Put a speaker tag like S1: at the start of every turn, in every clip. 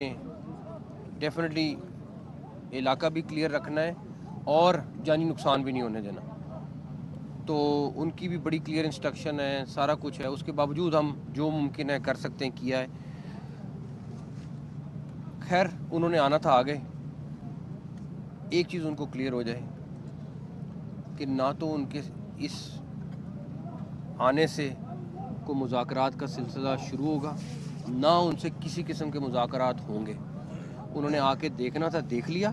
S1: Definitely इलाका भी clear रखना है और जानी नुकसान भी नहीं होने देना। तो उनकी भी बड़ी क्लियर इंस्ट्रक्शन है, सारा कुछ है। उसके बावजूद हम जो मुमकिन है कर सकते हैं, किया है। खैर, उन्होंने आना था आगे। एक चीज़ उनको क्लियर हो जाए कि ना तो उनके इस आने से को मुजाकरात का सिलसिला शुरू होगा। ना उनसे किसी किस्म के मुजाकरात होंगे। उन्होंने आके देखना था, देख लिया।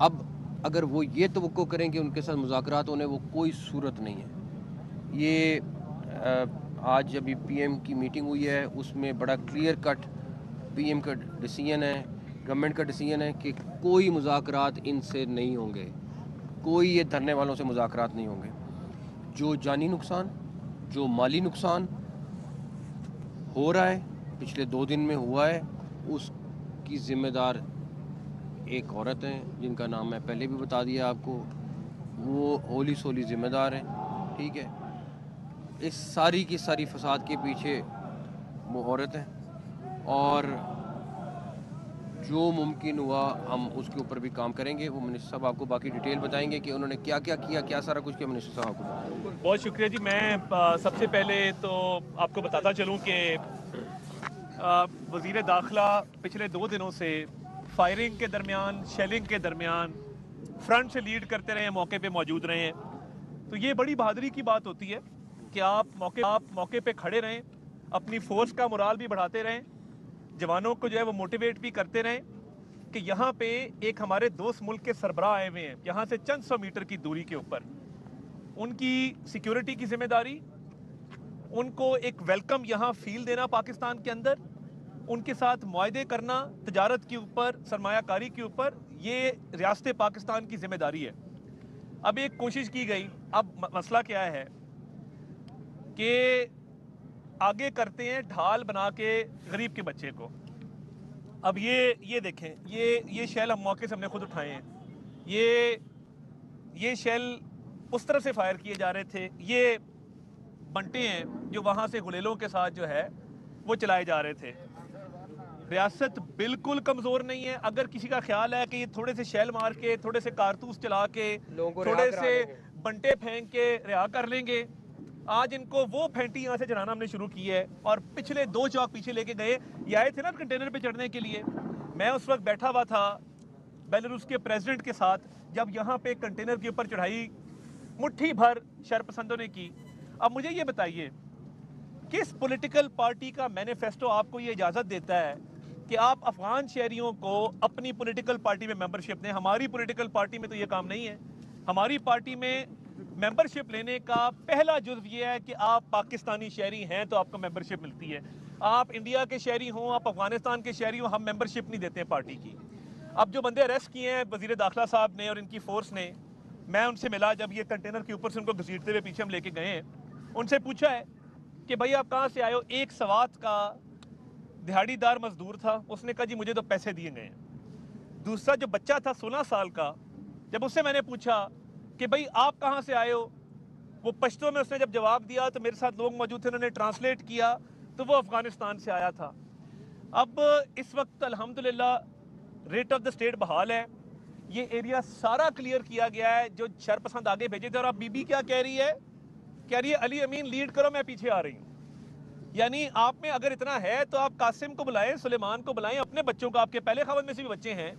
S1: अब अगर वो ये तो करें कि उनके साथ मुजाकरात होने वो कोई सूरत नहीं है। ये आज अभी पीएम की मीटिंग हुई है, उसमें बड़ा क्लियर कट पीएम का डिसीज़न है गवर्नमेंट का डिसीज़न है कि कोई मुजाकरात इनसे नहीं होंगे। कोई ये धरने वालों से मुजाकरात नहीं होंगे। जो जानी नुकसान, जो माली नुकसान हो रहा है पिछले दो दिन में हुआ है, उसकी ज़िम्मेदार एक औरत हैं, जिनका नाम मैं पहले भी बता दिया आपको। वो होली सोली ज़िम्मेदार हैं, ठीक है? इस सारी की सारी फसाद के पीछे वो औरत है और जो मुमकिन हुआ हम उसके ऊपर भी काम करेंगे। वो मिनिस्टर साहब आपको बाकी डिटेल बताएँगे कि उन्होंने क्या क्या किया क्या, सारा कुछ किया मिनिस्टर साहब को
S2: बहुत शुक्रिया जी। मैं सबसे पहले तो आपको बताता चलूँ कि वज़ी दाखिला पिछले दो दिनों से फायरिंग के दरमियान शेलिंग के दरमियान फ्रंट से लीड करते रहे, मौके पे मौजूद रहे। हैं तो ये बड़ी बहादुरी की बात होती है कि आप मौके आप मौके पे खड़े रहें, अपनी फोर्स का मुराल भी बढ़ाते रहें, जवानों को जो है वो मोटिवेट भी करते रहें कि यहाँ पे एक हमारे दोस्त मुल्क के सरबराह आए हुए हैं, यहाँ से चंद सौ मीटर की दूरी के ऊपर। उनकी सिक्योरिटी की ज़िम्मेदारी, उनको एक वेलकम यहाँ फील देना पाकिस्तान के अंदर उनके साथ मुआदे करना, तजारत के ऊपर सरमाकारी के ऊपर, ये रियासत पाकिस्तान की ज़िम्मेदारी है। अब एक कोशिश की गई, अब मसला क्या है कि आगे करते हैं ढाल बना के गरीब के बच्चे को। अब ये ये देखें, ये ये शेल हम मौके से हमने खुद उठाए हैं। ये ये शेल उस तरह से फायर किए जा रहे थे। ये बंटे हैं जो वहाँ से गुलेलों के साथ जो है, वो चलाए जा रहे थे। रियासत बिल्कुल कमज़ोर नहीं है। अगर किसी का ख्याल है कि ये थोड़े से शैल मार के थोड़े से कारतूस चला के थोड़े से बंटे फेंक के रिहा कर लेंगे आज इनको वो फेंटी यहाँ से चलाना हमने शुरू की है। और पिछले दो चौक पीछे लेके गए ये आए थे ना कंटेनर पे चढ़ने के लिए। मैं उस वक्त बैठा हुआ था बेलारूस के प्रेसिडेंट के साथ जब यहाँ पे कंटेनर के ऊपर चढ़ाई मुट्ठी भर शरपसंदों ने की। अब मुझे ये बताइए किस पॉलिटिकल पार्टी का मैनिफेस्टो आपको ये इजाज़त देता है? कि आप अफगान शहरियों को अपनी पॉलिटिकल पार्टी में मेंबरशिप दें। हमारी पॉलिटिकल पार्टी में तो ये काम नहीं है। हमारी पार्टी में मेंबरशिप लेने का पहला जुर्व ये है कि आप पाकिस्तानी शहरी हैं तो आपको मेंबरशिप मिलती है। आप इंडिया के शहरी हों, आप अफ़गानिस्तान के शहरी हों, हम मेंबरशिप नहीं देते पार्टी की। अब जो बंदे अरेस्ट किए हैं, वज़ीर दाखिला साहब ने और इनकी फोर्स ने, मैं उनसे मिला जब ये कंटेनर के ऊपर से उनको घसीटते हुए पीछे हम लेके गए हैं। उनसे पूछा है कि, भाई आप कहाँ से आए हो? एक सवात का दिहाड़ीदार मजदूर था, उसने कहा, जी, मुझे तो पैसे दिए गए दूसरा, जो बच्चा था सोलह साल का, जब उससे मैंने पूछा कि, भाई, आप कहाँ से आए हो? वो पश्तो में उसने जब जवाब दिया तो मेरे साथ लोग मौजूद थे, उन्होंने ट्रांसलेट किया तो वो अफ़गानिस्तान से आया था। अब इस वक्त, अल्हम्दुलिल्लाह, रेट ऑफ़ द स्टेट बहाल है। ये एरिया सारा क्लियर किया गया है, जो शरपसंद आगे भेजे थे। और अब बीबी क्या कह रही है? कह रही है, अली अमीन, लीड करो, मैं पीछे आ रही हूँ। यानी आप में अगर इतना है तो आप कासिम को बुलाएँ सुलेमान को बुलाएँ अपने बच्चों को आपके पहले खावन में से भी बच्चे हैं।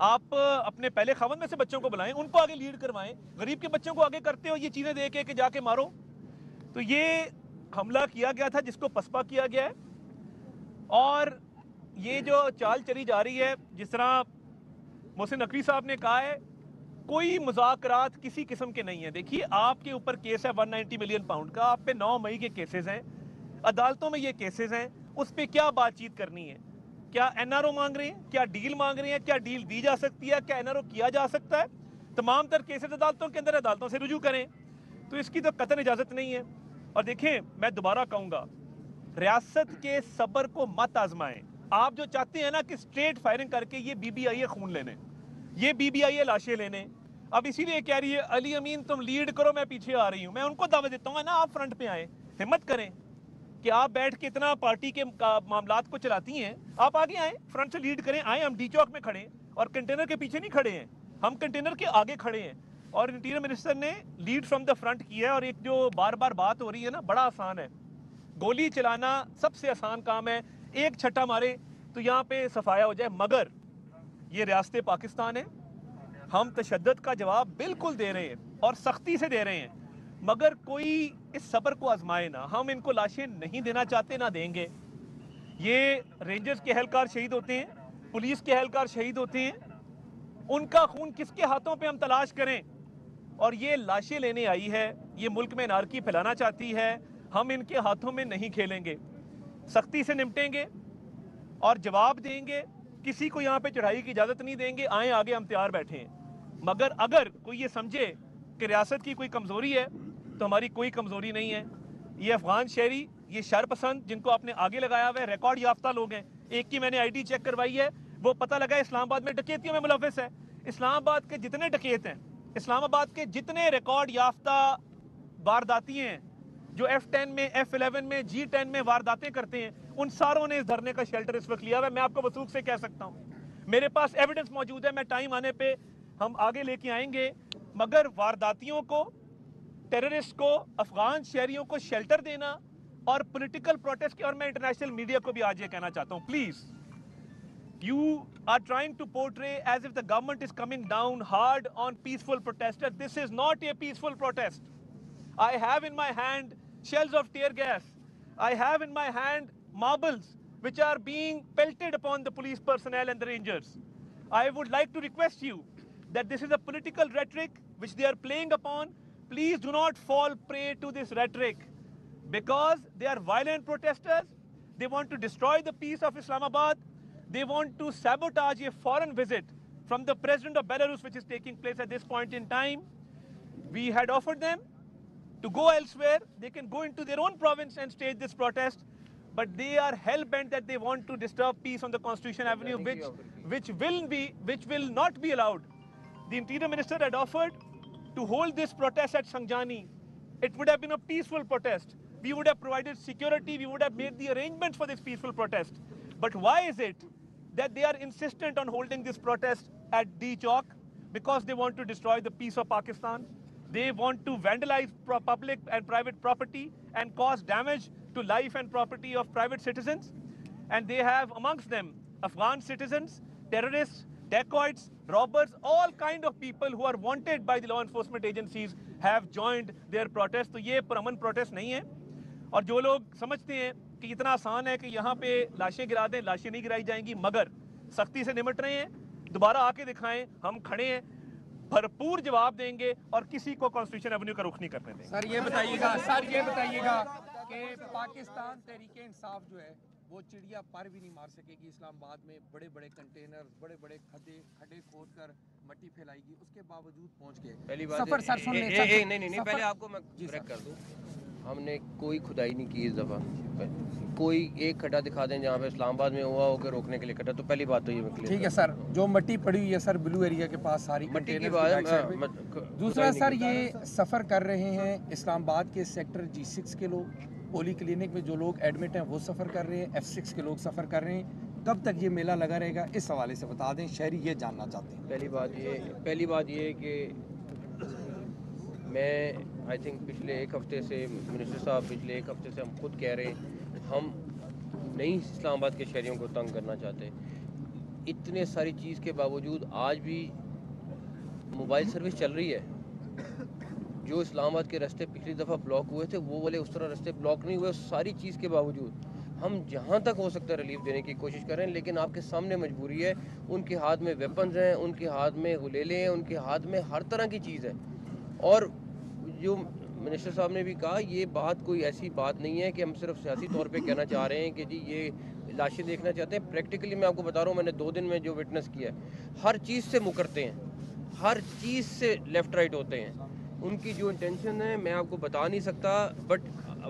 S2: आप अपने पहले खावन में से बच्चों को बुलाएँ उनको आगे लीड करवाएँ। गरीब के बच्चों को आगे करते हो ये चीज़ें दे के, के जाके मारो। तो ये हमला किया गया था जिसको पसपा किया गया है। और ये जो चाल चली जा रही है जिस तरह मोहसिन नकवी साहब ने कहा है कोई मुजाकरात किसी किस्म के नहीं है। देखिए आपके ऊपर केस है 190 मिलियन पाउंड का आप पे 9 मई के केसेस हैं। अदालतों में ये केसेस हैं, उस पर क्या बातचीत करनी है? क्या एनआरओ मांग रहे हैं? क्या डील मांग रहे हैं? क्या डील दी जा सकती है? क्या एनआरओ किया जा सकता है? तमाम तर केसेस अदालतों के अंदर अदालतों से रुजू करें। तो इसकी तो कतन इजाज़त नहीं है। और देखें, मैं दोबारा कहूँगा, रियासत के सबर को मत आजमाएँ। आप जो चाहते हैं ना कि स्ट्रेट फायरिंग करके ये बीबीआई खून लेने, ये बीबीआई लाशें लेने। अब इसीलिए कह रही है, अली अमीन, तुम लीड करो, मैं पीछे आ रही हूँ। मैं उनको दावा देता हूँ ना? आप फ्रंट पे आए। हिम्मत करें। कि आप बैठ के इतना पार्टी के मामला को चलाती हैं? आप आगे आए फ्रंट से लीड करें, आए, हम डी चौक में खड़े और कंटेनर के पीछे नहीं खड़े हैं। हम कंटेनर के आगे खड़े हैं और इंटीरियर मिनिस्टर ने लीड फ्रॉम द फ्रंट किया है और एक जो बार बार बात हो रही है ना, बड़ा आसान है। गोली चलाना सबसे आसान काम है। एक छट्टा मारे तो यहाँ पे सफाया हो जाए, मगर ये रियासत पाकिस्तान है। हम तशद का जवाब बिल्कुल दे रहे हैं और सख्ती से दे रहे हैं। मगर कोई इस सबर को आजमाए ना। हम इनको लाशें नहीं देना चाहते, ना देंगे। ये रेंजर्स के एहलकार शहीद होते हैं, पुलिस के एहलकार शहीद होते हैं। उनका खून किसके हाथों पे हम तलाश करें? और ये लाशें लेने आई है, ये मुल्क में नारकी फैलाना चाहती है, हम इनके हाथों में नहीं खेलेंगे। सख्ती से निपटेंगे और जवाब देंगे, किसी को यहाँ पे चढ़ाई की इजाज़त नहीं देंगे, आए आगे हम तैयार बैठे हैं। मगर अगर कोई ये समझे कि रियासत की कोई कमज़ोरी है तो हमारी कोई कमज़ोरी नहीं है। ये अफगान शहरी, ये शरपसंद जिनको आपने आगे लगाया हुआ है रिकॉर्ड याफ्ता लोग हैं। एक की मैंने आईडी चेक करवाई है, वो पता लगा इस्लामाबाद में डकैतियों में मुलविस है। इस्लामाबाद के जितने डकैत हैं, इस्लामाबाद के जितने रिकॉर्ड याफ्ता वारदाती हैं, जो एफ़ टेन में एफ़ इलेवन में जी टेन में वारदातें करते हैं, उन सारों ने इस धरने का शेल्टर इस वक्त लिया हुआ है। मैं आपको वसूख से कह सकता हूँ। मेरे पास एविडेंस मौजूद है, मैं टाइम आने पर हम आगे लेके आएँगे, मगर वारदातियों को टेररिस्ट को अफगान शहरियों को शेल्टर देना और पॉलिटिकल प्रोटेस्ट के और मैं इंटरनेशनल मीडिया को भी आज ये कहना चाहता हूँ please you are trying to portray as if the government is coming down hard on peaceful protesters. This is not a peaceful protest. I have in my hand shells of tear gas. I have in my hand marbles which are being pelted upon the police personnel and the rangers. I would like to request you that this is a political rhetoric which they are playing upon. Please do not fall prey to this rhetoric because they are violent protesters. They want to destroy the peace of Islamabad they want to sabotage a foreign visit from the president of Belarus, which is taking place at this point in time. We had offered them to go elsewhere. They can go into their own province and stage this protest. But they are hell bent that they want to disturb peace on the Constitution Avenue, which, which will be, which will not be allowed. The Interior Minister had offered to hold this protest at Sangjani. It would have been a peaceful protest. We would have provided security. We would have made the arrangements for this peaceful protest. But why is it that they are insistent on holding this protest at D Chowk because they want to destroy the peace of Pakistan. They want to vandalize public and private property and cause damage to life and property of private citizens. And they have amongst them Afghan citizens, terrorists, dacoits, robbers, all kind of people who are wanted by the law enforcement agencies have joined their protest. तो ये परमन protest नहीं है और जो लोग समझते हैं कि इतना आसान है कि यहाँ पे लाशें गिरा दें लाशें नहीं गिराई जाएँगी मगर सख्ती से निमट रहे हैं दोबारा आके दिखाएँ हम खड़े हैं भरपूर जवाब देंगे और किसी को कॉन्स्टिट्यूशन एवेन्यू का रुख नहीं करने देंगे
S3: सर ये बताइएगा सर ये बताइएगा कि पाकिस्तान तहरीके इंसाफ जो है वो चिड़िया पर भी नहीं मार सकेगी इस्लामाबाद में। बड़े बड़े कंटेनर बड़े बड़े खड्डे खड्डे खोद कर मट्टी फैलाएगी। उसके बावजूद पहुँच के
S1: पहली बात
S3: सफ़र सर सुन
S1: नहीं नहीं नहीं पहले आपको मैं कर दूँ। हमने कोई खुदाई नहीं की इस दफ़ा। कोई एक खड्डा दिखा दें जहाँ पे इस्लामाबाद में हुआ हो के रोकने के लिए खड्डा तो पहली बात तो ये मैं
S3: ठीक है सर। जो मट्टी पड़ी हुई है सर ब्लू एरिया के पास सारी
S1: मट्टी की बात
S3: दूसरा सर ये सफ़र कर रहे हैं इस्लामाबाद के सेक्टर जी सिक्स के लोग। पोली क्लिनिक में जो लोग एडमिट हैं, वो सफ़र कर रहे हैं एफ़ सिक्स के लोग सफ़र कर रहे हैं। कब तक ये मेला लगा रहेगा, इस हवाले से बता दें, शहरी ये जानना चाहते हैं।
S1: पहली बात ये, पहली बात ये कि मैं आई थिंक पिछले एक हफ़्ते से मिनिस्टर साहब पिछले एक हफ़्ते से हम खुद कह रहे हैं, हम नहीं इस्लामाबाद के शहरीों को तंग करना चाहते। इतने सारी चीज़ के बावजूद आज भी मोबाइल सर्विस चल रही है। जो इस्लामाबाद के रास्ते पिछली दफ़ा ब्लॉक हुए थे, वो वाले उस तरह रास्ते ब्लॉक नहीं हुए, सारी चीज़ के बावजूद हम जहाँ तक हो सकता है रिलीफ देने की कोशिश करें, लेकिन आपके सामने मजबूरी है, उनके हाथ में वेपन्स हैं, उनके हाथ में गुलेले हैं, उनके हाथ में हर तरह की चीज़ है। और जो मिनिस्टर साहब ने भी कहा, ये बात कोई ऐसी बात नहीं है कि हम सिर्फ़ सियासी तौर पे कहना चाह रहे हैं कि जी ये लाशें देखना चाहते हैं। प्रैक्टिकली मैं आपको बता रहा हूँ, मैंने दो दिन में जो विटनेस किया है, हर चीज़ से मुकरते हैं, हर चीज़ से लेफ़्ट राइट होते हैं। उनकी जो इंटेंशन है, मैं आपको बता नहीं सकता बट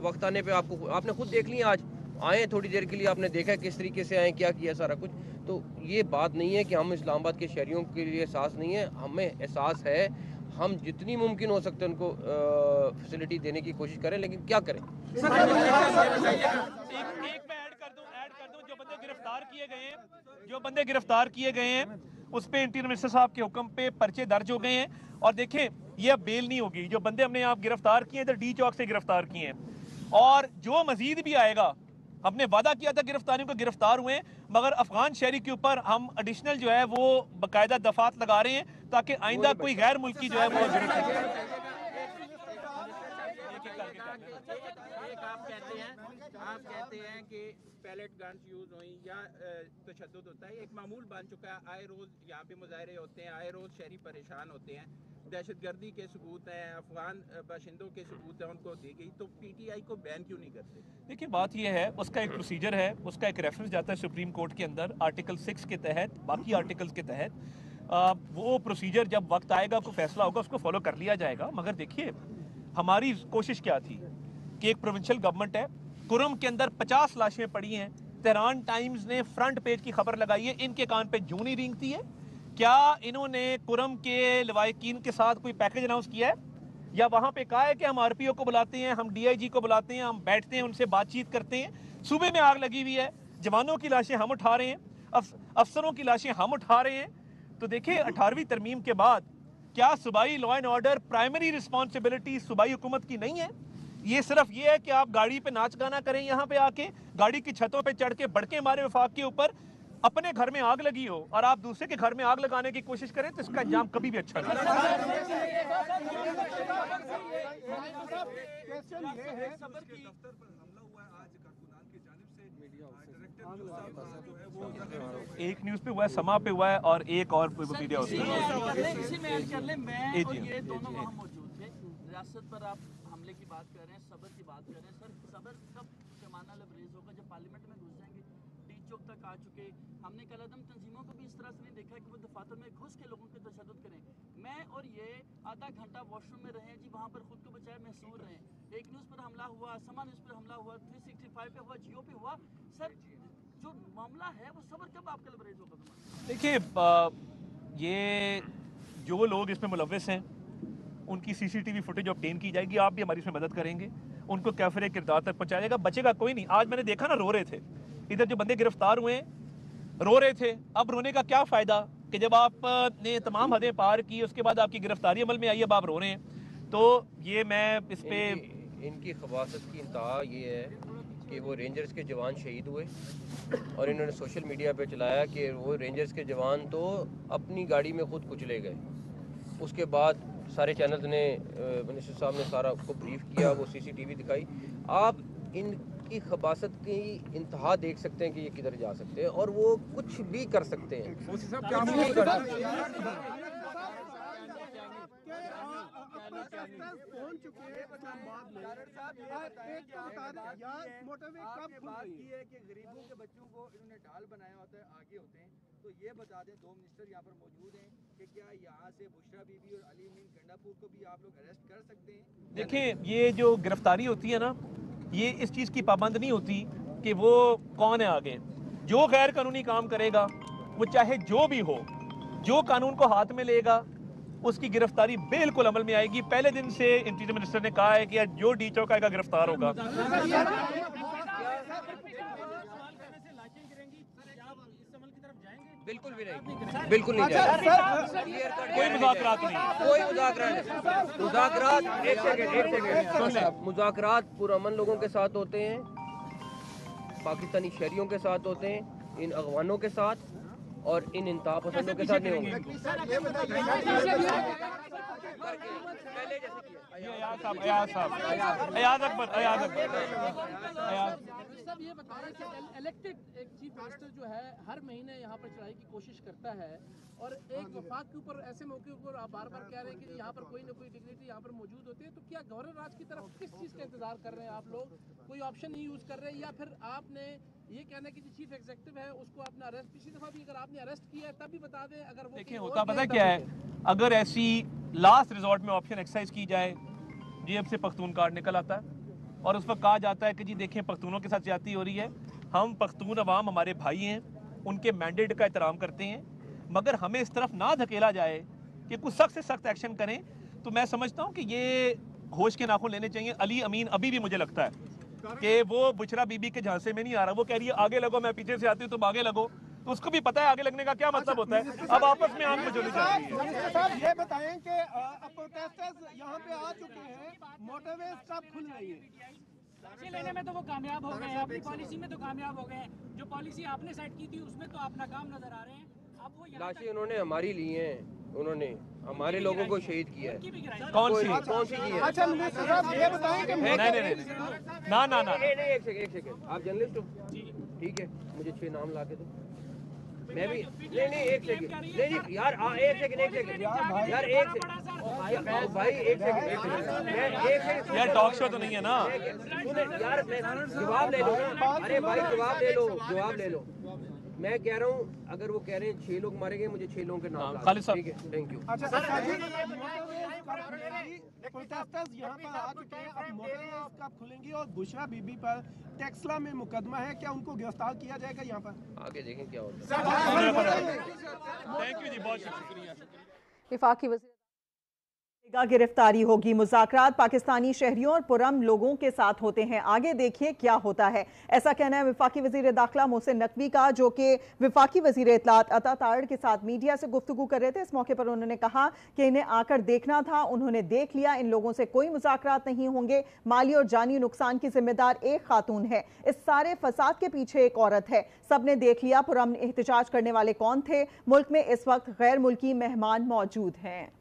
S1: वक्त आने पे आपको, आपने खुद देख लिया आज। आए थोड़ी देर के लिए, आपने देखा किस तरीके से आए, क्या किया सारा कुछ। तो ये बात नहीं है कि हम इस्लामाबाद के शहरियों के लिए एहसास नहीं है। हमें एहसास है, हम जितनी मुमकिन हो सकते हैं उनको फैसिलिटी देने की कोशिश करें, लेकिन क्या करें?
S2: गिरफ़्तार किए गए हैं, जो बंदे गिरफ़्तार किए गए हैं, उस पे इंटीरियर मिनिस्टर साहब के हुक्म पे पर्चे दर्ज हो गए हैं। और देखें ये अब बेल नहीं होगी। जो बंदे हमने आप गिरफ़्तार किए इधर डी चौक से गिरफ़्तार किए हैं। और जो मजीद भी आएगा हमने वादा किया था गिरफ्तारियों को गिरफ़्तार हुए मगर अफगान शहरी के ऊपर हम एडिशनल जो है वो बाकायदा दफात लगा रहे हैं ताकि आइंदा कोई गैर मुल्की जो है वो
S4: आप कहते हैं। आप कहते हैं कि पैलेट गन्स यूज़ हुई या तशद होता है एक मामूल बन चुका है। आए रोज यहाँ पे मुजाहरे होते हैं आए रोज शहरी परेशान होते हैं। दहशत गर्दी के सबूत हैं अफगान बाशिंदों के सबूत हैं उनको दी गई। तो पीटीआई को बैन क्यों नहीं करते?
S2: देखिए बात यह है उसका एक प्रोसीजर है उसका एक रेफरेंस जाता है सुप्रीम कोर्ट के अंदर आर्टिकल सिक्स के तहत बाकी आर्टिकल्स के तहत। आ, वो प्रोसीजर जब वक्त आएगा कोई फैसला होगा उसको फॉलो कर लिया जाएगा। मगर देखिए हमारी कोशिश क्या थी कि एक प्रोविंशियल गवर्नमेंट है कुरम के अंदर 50 लाशें पड़ी हैं तेहरान टाइम्स ने फ्रंट पेज की खबर लगाई है इनके कान पे जूनी रिंगती है क्या इन्होंने कुरम के लवाकिन के साथ कोई पैकेज अनाउंस किया है? या वहाँ पे कहा है कि हम आरपीओ को बुलाते हैं, हम डीआईजी को बुलाते हैं, हम बैठते हैं, उनसे बातचीत करते हैं। सूबे में आग लगी हुई है, जवानों की लाशें हम उठा रहे हैं अफसरों की लाशें हम उठा रहे हैं। तो देखिए, अठारहवीं तरमीम के बाद क्या सूबाई law and order primary responsibility सूबाई हुकूमत की नहीं है? ये सिर्फ़ ये है कि आप गाड़ी पे नाच गाना करें यहाँ पे आके, गाड़ी की छतों पे चढ़ के, बड़के मारे वफाक के ऊपर अपने घर में आग लगी हो और आप दूसरे के घर में आग लगाने की कोशिश करें तो इसका अंजाम कभी भी अच्छा नहीं। एक न्यूज़ पे हुआ है समा पे हुआ है और एक और मीडिया हाउस
S5: रियासत पर आप हमले की बात कर रहे हैं सबर की बात कर रहे हैं। सर सबर कब पैमाना लबरेज होगा जब पार्लियामेंट में घुस जाएँगे डी चौक तक आ चुके हमने कलदम तंजीमों को भी इस तरह से नहीं देखा कि वो दफातर में घुस के लोगों पे तशद करें। मैं और ये आधा घंटा वॉशरूम में रहे जी, वहाँ पर खुद को बचाए महसूर रहे एक न्यूज़ पर हमला हुआ समा न्यूज़ पर हमला हुआ थ्री सिक्सटी फाइव पे हुआ, जियो पे हुआ। सर, जो मामला है, वो सबर कब आपका लबरेज होगा?
S2: देखिए ये जो लोग इसमें मुलविस हैं, उनकी सीसीटीवी फुटेज ऑब्टेन की जाएगी, आप भी हमारी इसमें मदद करेंगे। उनको कैफरे किरदार तक पहुँचाया जाएगा। बचेगा कोई नहीं। आज मैंने देखा ना, रो रहे थे। इधर जो बंदे गिरफ़्तार हुए रो रहे थे। अब रोने का क्या फ़ायदा कि जब आपने तमाम हदें पार की उसके बाद आपकी गिरफ्तारी अमल में आई अब आप रो रहे हैं। तो ये मैं इस पे
S1: इनकी, खबासत की इंतहा ये है कि वो रेंजर्स के जवान शहीद हुए और इन्होंने सोशल मीडिया पे चलाया कि वो रेंजर्स के जवान तो अपनी गाड़ी में खुद कुचले गए। उसके बाद सारे चैनल्स ने मिनिस्टर साहब ने सारा को ब्रीफ किया वो सीसीटीवी दिखाई। आप इनकी खबासत की इंतहा देख सकते हैं कि ये किधर जा सकते हैं और वो कुछ भी कर सकते हैं।
S6: की कि गरीबों के बच्चों को इन्होंने ढाल बनाया होता है आगे होते हैं। तो ये बता दें, दो मिनिस्टर यहाँ पर मौजूद हैं कि क्या यहाँ से बुशरा बीबी और अली मीन गंडापुर को भी आप लोग अरेस्ट कर सकते हैं?
S2: देखिए, ये जो गिरफ्तारी होती है ना, ये इस चीज़ की पाबंद नहीं होती कि वो कौन है आगे। जो गैर कानूनी काम करेगा, वो चाहे जो भी हो, जो कानून को हाथ में लेगा, उसकी गिरफ्तारी बिल्कुल अमल में आएगी। पहले दिन से इंटीरियर मिनिस्टर ने कहा है कि जो डी चौक आएगा गिरफ़्तार होगा।
S1: बिल्कुल भी नहीं। बिल्कुल नहीं जाएगा।
S2: कोई मुजाकरात नहीं।
S1: कोई मुजाकरात मुजाकरात एक सेकंड एक सेकंड। मुजाकरात पुरअमन लोगों के साथ होते हैं पाकिस्तानी शहरियों के साथ होते हैं इन अगवानों के साथ। और इन इंतहा पसंदों के साथ नहीं होंगे।
S2: साहब अयाज साहब। अयाज अकबर अयाज अकबर। अयाज।
S7: सब ये बता रहे कि इलेक्टेड एक चीफ मिनिस्टर जो है हर महीने यहाँ पर चढ़ाई की कोशिश करता है और एक वफाक के ऊपर ऐसे मौके ऊपर आप बार बार कह रहे हैं कि यहाँ पर कोई ना कोई डिग्निटी यहाँ पर मौजूद होती है। तो क्या गवर्नर राज की तरफ़ किस चीज़ का इंतज़ार कर रहे हैं आप लोग? कोई ऑप्शन नहीं यूज़ कर रहे हैं या फिर आपने ये कहना कि जो चीफ एग्जीक्यूटिव है उसको आपने अरेस्ट पिछली दफ़ा भी अगर आपने अरेस्ट किया है तब भी बता दें अगर वो
S2: देखिए होता पता क्या है? अगर ऐसी लास्ट रिजॉर्ट में ऑप्शन एक्सरसाइज की जाए जेब से पख्तून कार्ड निकल आता है और उस वक्त कहा जाता है कि जी देखें पख्तूनों के साथ ज्यादती हो रही है। हम पख्तून अवाम हमारे भाई हैं उनके मैंडेट का एहतराम करते हैं। मगर हमें इस तरफ़ ना धकेला जाए कि कुछ सख्त से सख्त एक्शन करें तो मैं समझता हूँ कि ये होश के नाखून लेने चाहिए। अली अमीन अभी भी मुझे लगता है। कि वो बुशरा बीबी के झांसे में नहीं आ रहा। वो कह रही है आगे लगो मैं पीछे से आती हूँ तुम आगे लगो। तो उसको भी पता है आगे लगने का क्या मतलब होता है। अब आपस में आँख में चली जा है।
S8: साहब ये बताएँ कि अब प्रोटेस्टर्स यहाँ पे आ चुके हैं मोटरवे कब खुल रही है?
S9: लेने में तो वो कामयाब हो गए हैं अपनी पॉलिसी में तो कामयाब हो गए हैं। जो पॉलिसी आपने सेट की थी उसमें तो आप नाकाम नज़र आ रहे हैं। अब वो यहाँ
S1: लाशें उन्होंने हमारी ली हैं। उन्होंने हमारे लोगों को शहीद किया है।
S2: कौन सी?
S1: कौन सी की है?
S8: अच्छा मिनिस्टर साहब ये बताएँ कि
S2: नहीं नहीं नहीं। ना ना ना
S1: नहीं नहीं एक सेकंड एक सेकंड आप जर्नलिस्ट हो? ठीक है मुझे छह नाम ला के दो। मैं भी नहीं नहीं एक सेकंड नहीं नहीं यार हाँ एक सेकंड एक सेकंड यार एक सेकंड भाई एक सेकंड एक सेकंड मैं एक सेकंड
S2: यार टॉक शो तो नहीं है ना।
S1: सुने यार मैं जवाब ले लो ना। अरे भाई जवाब ले लो जवाब ले लो। मैं कह रहा हूँ अगर वो कह रहे हैं छह लोग मारे गए मुझे छह लोगों के नाम खाली
S2: खालिद साहब।
S1: ठीक है थैंक यू
S8: अच्छा साजिद मोटरवेज कब खुलेंगी प्रोटेस्टर्स यहाँ पर आ चुके हैं अब मोटरवेज कब खुलेंगी और बुशरा बीबी पर टेक्सला में मुकदमा है क्या उनको गिरफ़्तार किया जाएगा यहाँ पर
S1: आगे देखें क्या होता है
S2: थैंक यू जी बहुत शुक्रिया
S10: विफाकी गिरफ्तारी होगी। मुजाकरात पाकिस्तानी शहरियों और पुरम लोगों के साथ होते हैं। आगे देखिए क्या होता है। ऐसा कहना है विफाकी वज़ीर दाखिला मोहसिन नकवी का, जो कि विफाकी वज़ीर इतलात अता ताड़ के साथ मीडिया से गुफ्तगू कर रहे थे। इस मौके पर उन्होंने कहा कि इन्हें आकर देखना था, उन्होंने देख लिया, इन लोगों से कोई मुजाकरात नहीं होंगे। माली और जानी नुकसान की जिम्मेदार एक खातून है। इस सारे फसाद के पीछे एक औरत है। सबने देख लिया, पुरम एहतजाज करने वाले कौन थे? मुल्क में इस वक्त गैर मुल्की मेहमान मौजूद हैं।